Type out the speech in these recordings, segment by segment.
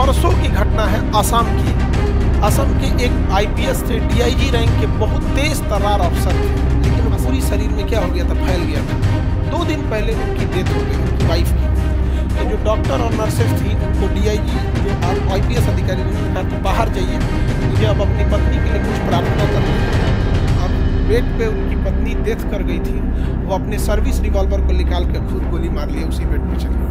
परसों की घटना है असम की। असम के एक आईपीएस थे डीआईजी रैंक के बहुत तेज तरार अफसर थे। लेकिन पूरी शरीर में क्या हो गया था? फैल गया था। दो दिन पहले उनकी डेथ हो गई, उनकी वाइफ की। तो जो डॉक्टर और नर्सेज थी, उनको डीआईजी जो आईपीएस अधिकारी ने कहा तो बाहर जाइए। मुझे अब अपनी पत्नी के लिए कुछ प्रार्थना करनी और बेड पे उनकी पत्नी डेथ कर गई थी। वो अपने सर्विस रिवॉल्वर को निकाल कर खुद गोली मार लिया उसी बेड पे चली।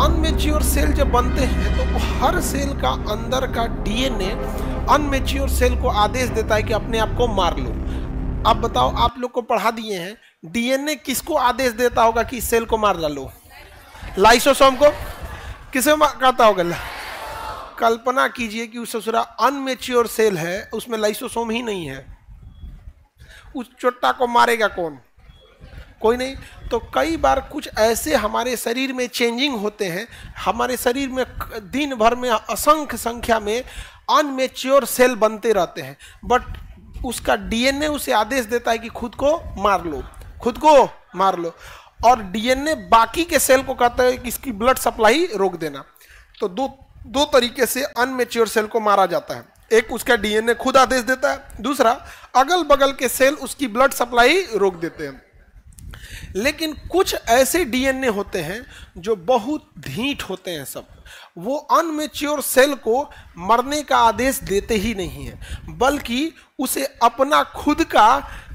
अनमेच्योर सेल जब बनते हैं तो हर सेल का अंदर का डीएनए अनमेच्योर सेल को आदेश देता है कि अपने आप को मार लो। अब बताओ, आप लोग को पढ़ा दिए हैं, डीएनए किसको आदेश देता होगा कि सेल को मार डालो? लाइसोसोम को? किसे कहता होगा? कल्पना कीजिए कि उस ससुरा अनमेच्योर सेल है, उसमें लाइसोसोम ही नहीं है। उस चोट्टा को मारेगा कौन? कोई नहीं। तो कई बार कुछ ऐसे हमारे शरीर में चेंजिंग होते हैं, हमारे शरीर में दिन भर में असंख्य संख्या में अनमेच्योर सेल बनते रहते हैं। बट उसका डीएनए उसे आदेश देता है कि खुद को मार लो, खुद को मार लो। और डीएनए बाकी के सेल को कहता है कि इसकी ब्लड सप्लाई रोक देना। तो दो दो तरीके से अनमेच्योर सेल को मारा जाता है। एक उसका डीएनए खुद आदेश देता है, दूसरा अगल बगल के सेल उसकी ब्लड सप्लाई रोक देते हैं। लेकिन कुछ ऐसे डीएनए होते हैं जो बहुत ढीठ होते हैं सब। वो अनमेच्योर सेल को मरने का आदेश देते ही नहीं है, बल्कि उसे अपना खुद का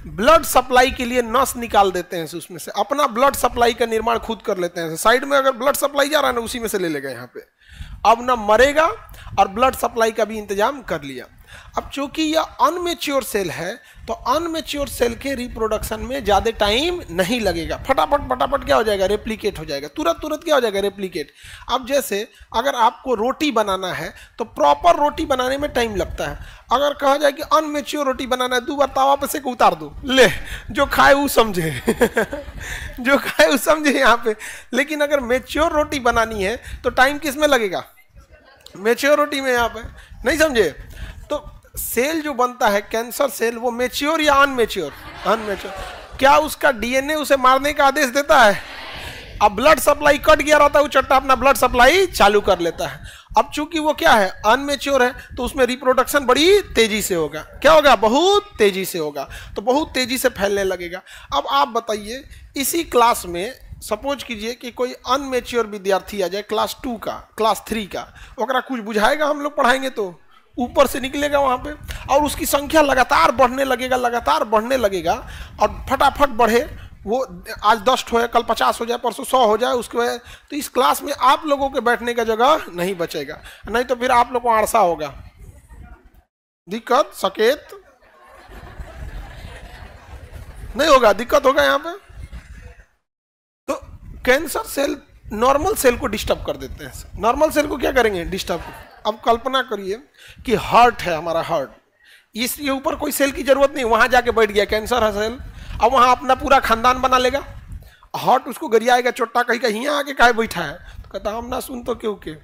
ब्लड सप्लाई के लिए नस निकाल देते हैं, उसमें से अपना ब्लड सप्लाई का निर्माण खुद कर लेते हैं। साइड में अगर ब्लड सप्लाई जा रहा है ना, उसी में से ले लेगा यहाँ पे। अब ना मरेगा और ब्लड सप्लाई का भी इंतज़ाम कर लिया। अब चूँकि यह अनमेच्योर सेल है तो अनमेच्योर सेल के रिप्रोडक्शन में ज़्यादा टाइम नहीं लगेगा। फटाफट फटाफट क्या हो जाएगा? रेप्लीकेट हो जाएगा। तुरंत तुरंत क्या हो जाएगा? रेप्लीकेट अब जैसे, अगर आपको रोटी बनाना है तो प्रॉपर रोटी बनाने में टाइम लगता है। अगर कहा जाए कि अनमेच्योर रोटी बनाना है, दो बार तावा पे से उतार दो। ले, जो खाए वो समझे। जो खाए वो समझे यहाँ पे। लेकिन अगर मेच्योर रोटी बनानी है तो टाइम किसमें लगेगा? मेच्योर रोटी में यहाँ पे। नहीं समझे? सेल जो बनता है, कैंसर सेल, वो मेच्योर या अनमेच्योर अनमेच्योर क्या उसका डीएनए उसे मारने का आदेश देता है? अब ब्लड सप्लाई कट गया रहता है, वो चट्टा अपना ब्लड सप्लाई चालू कर लेता है। अब चूँकि वो क्या है अनमेच्योर है तो उसमें रिप्रोडक्शन बड़ी तेज़ी से होगा। क्या होगा? बहुत तेज़ी से होगा। तो बहुत तेज़ी से फैलने लगेगा। अब आप बताइए, इसी क्लास में सपोज़ कीजिए कि कोई अनमेच्योर विद्यार्थी आ जाए क्लास टू का क्लास थ्री का, ओकरा कुछ बुझाएगा हम लोग पढ़ाएँगे तो? ऊपर से निकलेगा वहाँ पे, और उसकी संख्या लगातार बढ़ने लगेगा, लगातार बढ़ने लगेगा, और फटाफट बढ़े, वो आज दस हो कल पचास हो जाए, परसों सौ हो जाए, उसके बाद तो इस क्लास में आप लोगों के बैठने का जगह नहीं बचेगा। नहीं तो फिर आप लोग को आड़सा होगा। दिक्कत? सकेत? नहीं होगा, दिक्कत होगा यहाँ पे। तो कैंसर सेल नॉर्मल सेल को डिस्टर्ब कर देते हैं। नॉर्मल सेल को क्या करेंगे? डिस्टर्ब अब कल्पना करिए कि हार्ट है हमारा हार्ट इसके ऊपर कोई सेल की ज़रूरत नहीं, वहाँ जाके बैठ गया कैंसर है सेल अब वहाँ अपना पूरा खानदान बना लेगा। हार्ट उसको गरियाएगा चोट्टा कहीं कहीं आके काहे बैठा है? तो कहता, हम ना सुन तो क्यों के?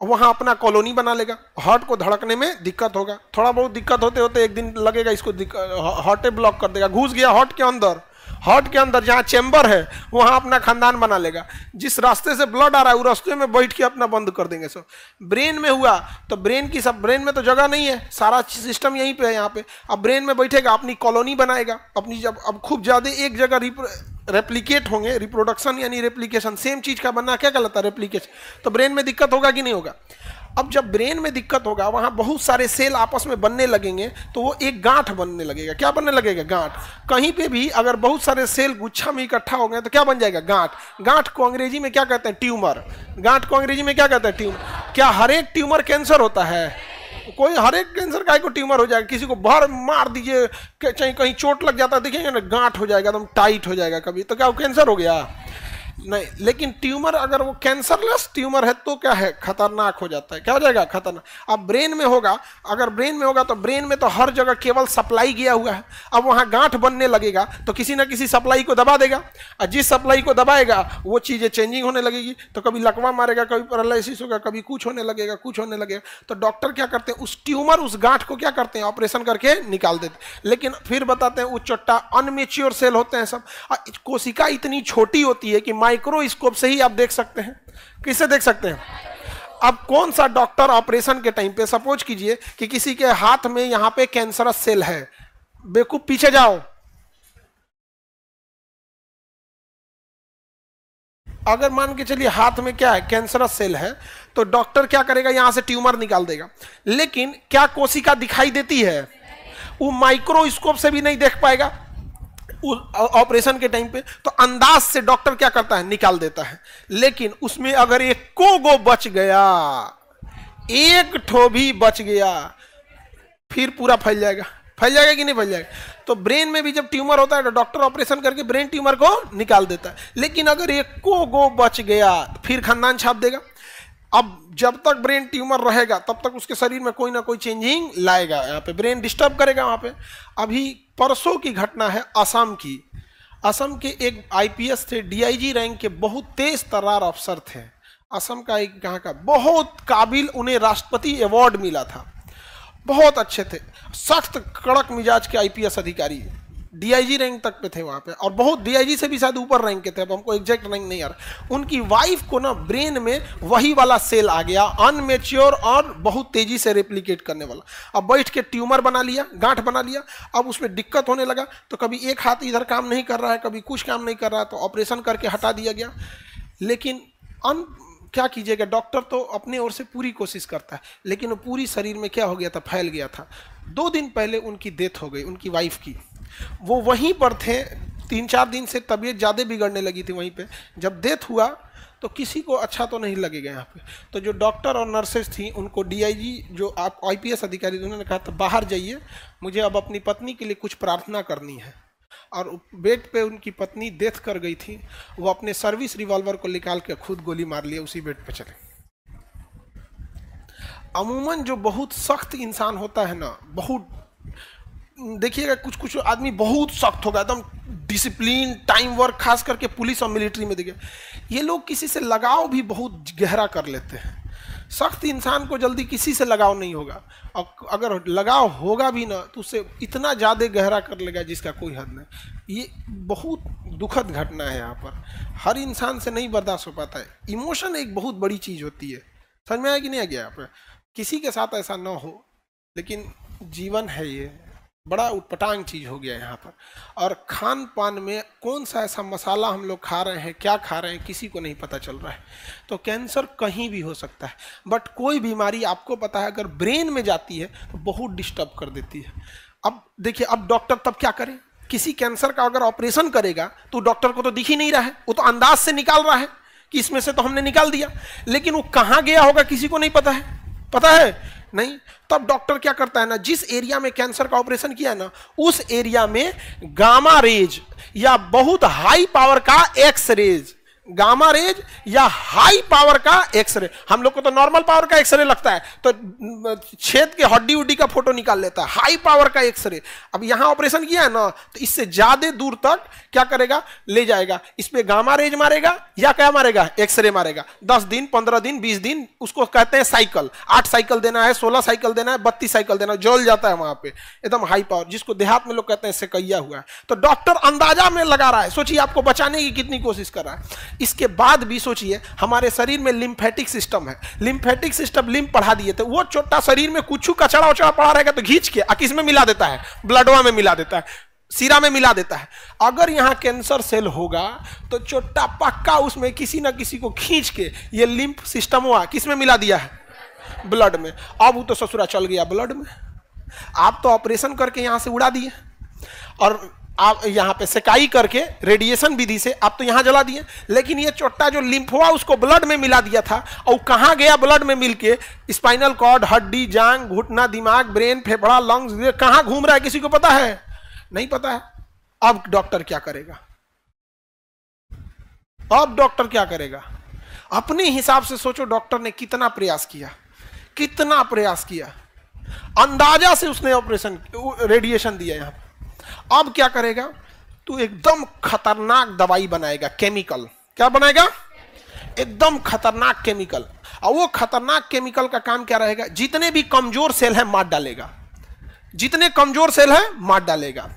वहाँ अपना कॉलोनी बना लेगा। हार्ट को धड़कने में दिक्कत होगा। थोड़ा बहुत दिक्कत होते होते एक दिन लगेगा, इसको हार्टे ब्लॉक कर देगा। घुस गया हार्ट के अंदर। हार्ट के अंदर जहाँ चैम्बर है, वहाँ अपना खानदान बना लेगा। जिस रास्ते से ब्लड आ रहा है वो रास्ते में बैठ के अपना बंद कर देंगे। सब ब्रेन में हुआ तो ब्रेन की सब ब्रेन में तो जगह नहीं है। सारा सिस्टम यहीं पे है, यहाँ पे। अब ब्रेन में बैठेगा, अपनी कॉलोनी बनाएगा। अपनी जब अब खूब ज़्यादा एक जगह रेप्लीकेट होंगे रिप्रोडक्शन यानी रेप्लीकेशन सेम चीज़ का बनना क्या कहलाता है? रेप्लीकेशन तो ब्रेन में दिक्कत होगा कि नहीं होगा? अब जब ब्रेन में दिक्कत होगा, वहाँ बहुत सारे सेल आपस में बनने लगेंगे तो वो एक गांठ बनने लगेगा। क्या बनने लगेगा? गांठ। कहीं पे भी अगर बहुत सारे सेल गुच्छा में इकट्ठा हो गए तो क्या बन जाएगा? गांठ। गांठ को अंग्रेज़ी में क्या कहते हैं? ट्यूमर। गांठ को अंग्रेज़ी में क्या कहते हैं? ट्यूमर क्या हर एक ट्यूमर कैंसर होता है? कोई हर एक कैंसर का को ट्यूमर हो जाएगा। किसी को भर मार दीजिए चाहे कहीं चोट लग जाता है, देखेंगे ना, गांठ हो जाएगा, एकदम टाइट हो जाएगा कभी। तो क्या वो कैंसर हो गया? नहीं, लेकिन ट्यूमर अगर वो कैंसरलेस ट्यूमर है तो क्या है? खतरनाक हो जाता है। क्या हो जाएगा? खतरनाक। अब ब्रेन में होगा। अगर ब्रेन में होगा तो ब्रेन में तो हर जगह केवल सप्लाई गया हुआ है। अब वहाँ गांठ बनने लगेगा तो किसी ना किसी सप्लाई को दबा देगा। और जिस सप्लाई को दबाएगा, वो चीज़ें चेंजिंग होने लगेगी। तो कभी लकवा मारेगा, कभी पैरालिसिस होगा, कभी कुछ होने लगेगा, कुछ होने लगेगा। तो डॉक्टर क्या करते हैं? उस ट्यूमर, उस गांठ को क्या करते हैं? ऑपरेशन करके निकाल देते लेकिन फिर बताते हैं वो चट्टा अनमेच्योर सेल होते हैं सब। कोशिका इतनी छोटी होती है कि माइक्रोस्कोप से ही आप देख सकते हैं। किसे देख सकते हैं? अब कौन सा डॉक्टर ऑपरेशन के टाइम पे सपोज़ कीजिए कि किसी के हाथ में यहाँ पे कैंसरस सेल है। बेकूफ पीछे जाओ। अगर मान के चलिए हाथ में क्या है कैंसरस सेल है तो डॉक्टर क्या करेगा? यहाँ से ट्यूमर निकाल देगा। लेकिन क्या कोशिका दिखाई देती है? वो माइक्रोस्कोप से भी नहीं देख पाएगा। ऑपरेशन के टाइम पे तो अंदाज से डॉक्टर क्या करता है? निकाल देता है। लेकिन उसमें अगर एक को गो बच गया, एक ठो भी बच गया, फिर पूरा फैल जाएगा। फैल जाएगा कि नहीं फैल जाएगा? तो ब्रेन में भी जब ट्यूमर होता है तो डॉक्टर ऑपरेशन करके ब्रेन ट्यूमर को निकाल देता है। लेकिन अगर एक को गो बच गया, फिर खानदान छाप देगा। अब जब तक ब्रेन ट्यूमर रहेगा, तब तक उसके शरीर में कोई ना कोई चेंजिंग लाएगा, यहाँ पे ब्रेन डिस्टर्ब करेगा वहाँ पे। अभी परसों की घटना है असम की। असम के एक आईपीएस थे डीआईजी रैंक के बहुत तेज तर्रार अफसर थे। असम का एक, कहाँ का, बहुत काबिल उन्हें राष्ट्रपति अवार्ड मिला था। बहुत अच्छे थे। सख्त, कड़क मिजाज के आईपीएस अधिकारी। डीआईजी रैंक तक पे थे वहाँ पे। और बहुत डीआईजी से भी शायद ऊपर रैंक के थे, अब हमको एग्जैक्ट रैंक नहीं आ रहा उनकी वाइफ को ना ब्रेन में वही वाला सेल आ गया अनमेच्योर और बहुत तेज़ी से रेप्लीकेट करने वाला। अब बैठ के ट्यूमर बना लिया, गांठ बना लिया, अब उसमें दिक्कत होने लगा तो कभी एक हाथ इधर काम नहीं कर रहा है, कभी कुछ काम नहीं कर रहा है तो ऑपरेशन करके हटा दिया गया। लेकिन अन, क्या कीजिएगा डॉक्टर तो अपने ओर से पूरी कोशिश करता है, लेकिन वो पूरी शरीर में क्या हो गया था, फैल गया था। दो दिन पहले उनकी डेथ हो गई, उनकी वाइफ की। वो वहीं पर थे, तीन चार दिन से तबीयत ज़्यादा बिगड़ने लगी थी वहीं पे। जब डेथ हुआ तो किसी को अच्छा तो नहीं लगेगा यहाँ पे। तो जो डॉक्टर और नर्सेज थी, उनको डीआईजी जो आप आईपीएस अधिकारी उन्होंने कहा था, बाहर जाइए, मुझे अब अपनी पत्नी के लिए कुछ प्रार्थना करनी है। और बेड पे उनकी पत्नी डेथ कर गई थी। वो अपने सर्विस रिवॉल्वर को निकाल के खुद गोली मार लिया उसी बेड पे चले। अमूमन जो बहुत सख्त इंसान होता है ना, बहुत देखिएगा कुछ कुछ आदमी बहुत सख्त होगा एकदम डिसिप्लिन टाइम वर्क खास करके पुलिस और मिलिट्री में देखिए। ये लोग किसी से लगाव भी बहुत गहरा कर लेते हैं। सख्त इंसान को जल्दी किसी से लगाव नहीं होगा। और अगर लगाव होगा भी ना तो उससे इतना ज़्यादा गहरा कर लेगा जिसका कोई हद नहीं। ये बहुत दुखद घटना है यहाँ पर। हर इंसान से नहीं बर्दाश्त हो पाता है। इमोशन एक बहुत बड़ी चीज़ होती है। समझ में आया कि नहीं आ गया यहाँ पर किसी के साथ ऐसा ना हो। लेकिन जीवन है ये। बड़ा उटपटांग चीज़ हो गया यहाँ पर। और खान पान में कौन सा ऐसा मसाला हम लोग खा रहे हैं, क्या खा रहे हैं, किसी को नहीं पता चल रहा है। तो कैंसर कहीं भी हो सकता है। बट कोई बीमारी आपको पता है, अगर ब्रेन में जाती है तो बहुत डिस्टर्ब कर देती है। अब देखिए, अब डॉक्टर तब क्या करें? किसी कैंसर का अगर ऑपरेशन करेगा तो डॉक्टर को तो दिख ही नहीं रहा है। वो तो अंदाज से निकाल रहा है कि इसमें से तो हमने निकाल दिया। लेकिन वो कहाँ गया होगा, किसी को नहीं पता है। पता है? नहीं, तब डॉक्टर क्या करता है ना, जिस एरिया में कैंसर का ऑपरेशन किया है ना, उस एरिया में गामा रेज या बहुत हाई पावर का एक्स रेज गामा रेज या हाई पावर का एक्सरे। हम लोग को तो नॉर्मल पावर का एक्सरे लगता है तो छेद के हड्डी उड्डी का फ़ोटो निकाल लेता है, हाई पावर का एक्सरे। अब यहाँ ऑपरेशन किया है ना तो इससे ज़्यादा दूर तक क्या करेगा? ले जाएगा। इस पे गामा रेज मारेगा या क्या मारेगा? एक्सरे मारेगा। दस दिन, पंद्रह दिन, बीस दिन, उसको कहते हैं साइकिल। आठ साइकिल देना है, सोलह साइकिल देना है, बत्तीस साइकिल देना है, जल जाता है वहाँ पे। एकदम हाई पावर, जिसको देहात में लोग कहते हैं सेकैया हुआ है। तो डॉक्टर अंदाज़ा में लगा रहा है। सोचिए, आपको बचाने की कितनी कोशिश कर रहा है। इसके बाद भी सोचिए, हमारे शरीर में लिम्फेटिक सिस्टम है। लिम्फेटिक सिस्टम लिम्फ पढ़ा दिए तो वो छोटा शरीर में कुछ कचड़ा उचड़ा पड़ा रहेगा तो घींच के किसमें मिला देता है ब्लडवा में मिला देता है, सिरा में मिला देता है। अगर यहाँ कैंसर सेल होगा तो छोटा पक्का उसमें किसी ना किसी को खींच के ये लिम्फ सिस्टम हुआ, किसमें मिला दिया है? ब्लड में। अब वो तो ससुरा चल गया ब्लड में। आप तो ऑपरेशन करके यहाँ से उड़ा दिए। और आप यहाँ पे सिकाई करके रेडिएशन विधि से आप तो यहाँ जला दिए। लेकिन ये चोट्टा जो लिम्फोआ उसको ब्लड में मिला दिया था, और कहाँ गया ब्लड में मिलके? स्पाइनल कॉर्ड हड्डी, जांग, घुटना, दिमाग ब्रेन फेफड़ा लंग्स कहाँ घूम रहा है? किसी को पता है? नहीं पता है। अब डॉक्टर क्या करेगा? अब डॉक्टर क्या करेगा? अपने हिसाब से सोचो डॉक्टर ने कितना प्रयास किया। कितना प्रयास किया। अंदाज़ा से उसने ऑपरेशन रेडिएशन दिया यहाँ अब क्या करेगा? तू एकदम खतरनाक दवाई बनाएगा केमिकल क्या बनाएगा? एकदम खतरनाक केमिकल और वो खतरनाक केमिकल का काम क्या रहेगा? जितने भी कमज़ोर सेल है, मार डालेगा। जितने कमज़ोर सेल है, मार डालेगा।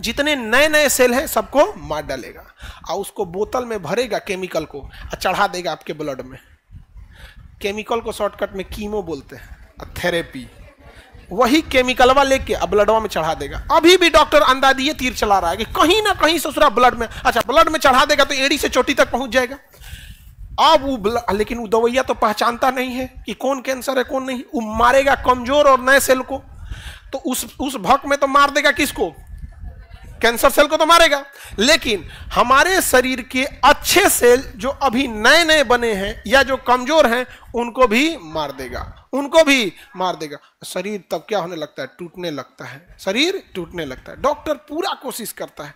जितने नए नए सेल हैं, सबको मार डालेगा। और उसको बोतल में भरेगा केमिकल को चढ़ा देगा आपके ब्लड में। केमिकल को शॉर्टकट में कीमो बोलते हैं थेरेपी वही केमिकलवा लेके अब ब्लडवा में चढ़ा देगा। अभी भी डॉक्टर अंदादिए तीर चला रहा है कि कहीं ना कहीं ससुरा ब्लड में अच्छा ब्लड में चढ़ा देगा तो एड़ी से चोटी तक पहुँच जाएगा। अब वो लेकिन वो दवैया तो पहचानता नहीं है कि कौन कैंसर है, कौन नहीं। वो मारेगा कमज़ोर और नए सेल को। तो उस उस भक में तो मार देगा किसको? कैंसर सेल को तो मारेगा। लेकिन हमारे शरीर के अच्छे सेल जो अभी नए नए बने हैं या जो कमज़ोर हैं, उनको भी मार देगा। उनको भी मार देगा। शरीर तब क्या होने लगता है? टूटने लगता है। शरीर टूटने लगता है। डॉक्टर पूरा कोशिश करता है।